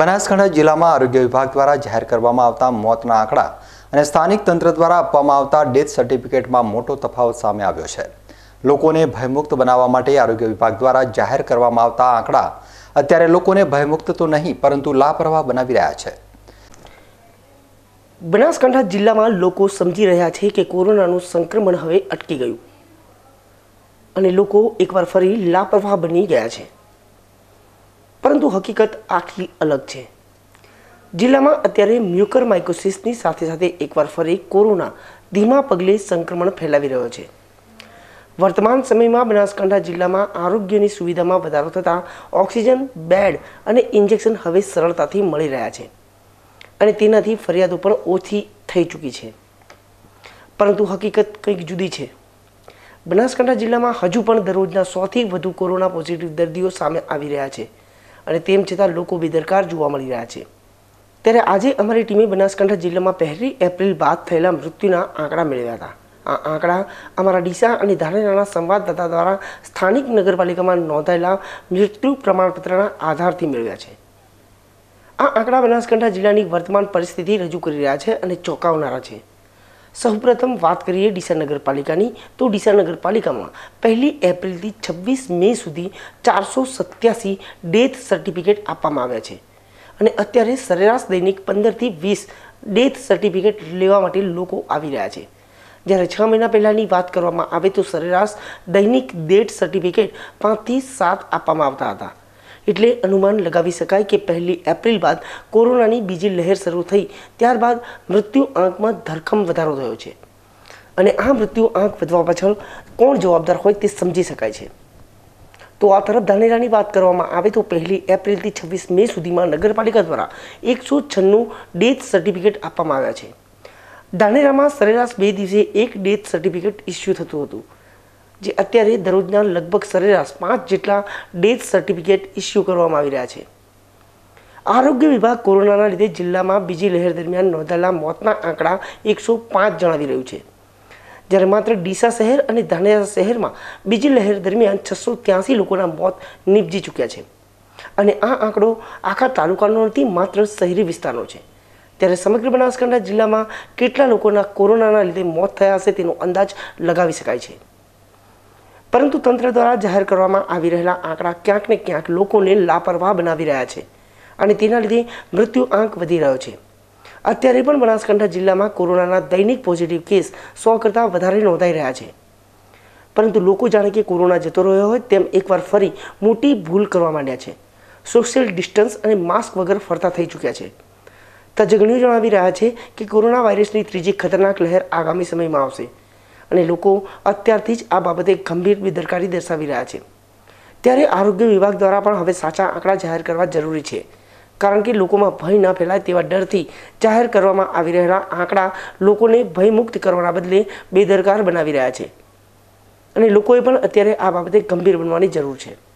બનાસકાંઠા જિલ્લામાં આરોગ્ય વિભાગ દ્વારા જાહેર કરવામાં આવતા મોતના આંકડા અને સ્થાનિક તંત્ર દ્વારા આપવામાં આવતા ડેથ સર્ટિફિકેટમાં મોટો તફાવત સામે આવ્યો છે. લોકોને ભયમુક્ત બનાવવા માટે આરોગ્ય વિભાગ દ્વારા જાહેર કરવામાં આવતા આંકડા અત્યારે લોકોને ભયમુક્ત તો નહીં, પરંતુ લાપરવાહ બનાવી રહ્યા છે. બનાસકાંઠા જિલ્લામાં લોકો સમજી રહ્યા છે કે કોરોનાનું સંક્રમણ હવે અટકી ગયું. અને લોકો એકવાર ફરી લાપરવાહ બની ગયા છે. પરંતુ હકીકત આખી અલગ છે. જિલ્લામાં અત્યારે મ્યુકર માઇકોસિસની સાથે સાથે એકવાર ફરી કોરોના ધીમા પગલે સંક્રમણ ફેલાવી રહ્યો છે. વર્તમાન સમયમાં બનાસકાંઠા જિલ્લામાં આરોગ્યની સુવિધામાં વધારો થતાં ઓક્સિજન, બેડ અને ઇન્જેક્શન હવે સરળતાથી મળી રહ્યા છે અને તેનાથી ફરિયાદો પણ ઓછી થઈ ચૂકી છે. પરંતુ હકીકત કંઈક જુદી છે. બનાસકાંઠા જિલ્લામાં હજુ પણ દરરોજના સોથી વધુ કોરોના પોઝિટિવ દર્દીઓ સામે આવી રહ્યા છે. અને તેમ છતાં લોકો બેદરકાર જોવા મળી રહ્યા છે. ત્યારે આજે અમારી ટીમે બનાસકાંઠા જિલ્લામાં પહેલી એપ્રિલ બાદ થયેલા મૃત્યુના આંકડા મેળવ્યા હતા. આ આંકડા અમારા ડીસા અને ધાનેરાના સંવાદદાતા દ્વારા સ્થાનિક નગરપાલિકામાં નોંધાયેલા મૃત્યુ પ્રમાણપત્રના આધારથી મેળવ્યા છે. આ આંકડા બનાસકાંઠા જિલ્લાની વર્તમાન પરિસ્થિતિ રજૂ કરી રહ્યા છે અને ચોંકાવનારા છે. સૌપ્રથમ વાત કરીએ ડીસા નગરપાલિકાની. તો ડીસા નગરપાલિકામાં પહેલી એપ્રિલથી છવ્વીસ મે સુધી ચારસો સત્યાસી ડેથ સર્ટિફિકેટ આપવામાં આવ્યા છે. અને અત્યારે સરેરાશ દૈનિક પંદરથી વીસ ડેથ સર્ટિફિકેટ લેવા માટે લોકો આવી રહ્યા છે. જ્યારે છ મહિના પહેલાંની વાત કરવામાં આવે તો સરેરાશ દૈનિક ડેથ સર્ટિફિકેટ પાંચથી સાત આપવામાં આવતા હતા. એટલે અનુમાન લગાવી શકાય કે પહેલી એપ્રિલ બાદ કોરોનાની બીજી લહેર શરૂ થઈ, ત્યારબાદ મૃત્યુ આંકમાં ધરખમ વધારો થયો છે. અને આ મૃત્યુ આંક વધવા પાછળ કોણ જવાબદાર હોય તે સમજી શકાય છે. તો આ તરફ ધાનેરાની વાત કરવામાં આવે તો પહેલી એપ્રિલથી છવ્વીસ મે સુધીમાં નગરપાલિકા દ્વારા એકસો છન્નું ડેથ સર્ટિફિકેટ આપવામાં આવ્યા છે. ધાનેરામાં સરેરાશ બે દિવસે એક ડેથ સર્ટિફિકેટ ઇસ્યુ થતું હતું. જે અત્યારે દરરોજના લગભગ સરેરાશ પાંચ જેટલા ડેથ સર્ટિફિકેટ ઇસ્યુ કરવામાં આવી રહ્યા છે. આરોગ્ય વિભાગ કોરોનાના લીધે જિલ્લામાં બીજી લહેર દરમિયાન નોંધાયેલા મોતના આંકડા એકસો પાંચ જણાવી રહ્યું છે. જ્યારે માત્ર ડીસા શહેર અને ધાનેરા શહેરમાં બીજી લહેર દરમિયાન છસો ત્યાસી લોકોના મોત નીપજી ચૂક્યા છે. અને આ આંકડો આખા તાલુકાનો નથી, માત્ર શહેરી વિસ્તારનો છે. ત્યારે સમગ્ર બનાસકાંઠા જિલ્લામાં કેટલા લોકોના કોરોનાના લીધે મોત થયા હશે તેનો અંદાજ લગાવી શકાય છે. પરંતુ તંત્ર દ્વારા જાહેર કરવામાં આવી રહેલા આંકડા ક્યાંક ને ક્યાંક લોકોને લાપરવાહ બનાવી રહ્યા છે અને તેના લીધે મૃત્યુ આંક વધી રહ્યો છે. અત્યારે પણ બનાસકાંઠા જિલ્લામાં કોરોનાના દૈનિક પોઝિટિવ કેસ સો કરતાં વધારે નોંધાઈ રહ્યા છે. પરંતુ લોકો જાણે કે કોરોના જતો રહ્યો હોય તેમ એકવાર ફરી મોટી ભૂલ કરવા માંડ્યા છે. સોશિયલ ડિસ્ટન્સ અને માસ્ક વગર ફરતા થઈ ચૂક્યા છે. તજજ્ઞો જણાવી રહ્યા છે કે કોરોના વાયરસની ત્રીજી ખતરનાક લહેર આગામી સમયમાં આવશે. અને લોકો અત્યારથી જ આ બાબતે ગંભીર બેદરકારી દર્શાવી રહ્યા છે. ત્યારે આરોગ્ય વિભાગ દ્વારા પણ હવે સાચા આંકડા જાહેર કરવા જરૂરી છે. કારણ કે લોકોમાં ભય ન ફેલાય તેવા ડરથી જાહેર કરવામાં આવી રહેલા આંકડા લોકોને ભયમુક્ત કરવાના બદલે બેદરકાર બનાવી રહ્યા છે. અને લોકોએ પણ અત્યારે આ બાબતે ગંભીર બનવાની જરૂર છે.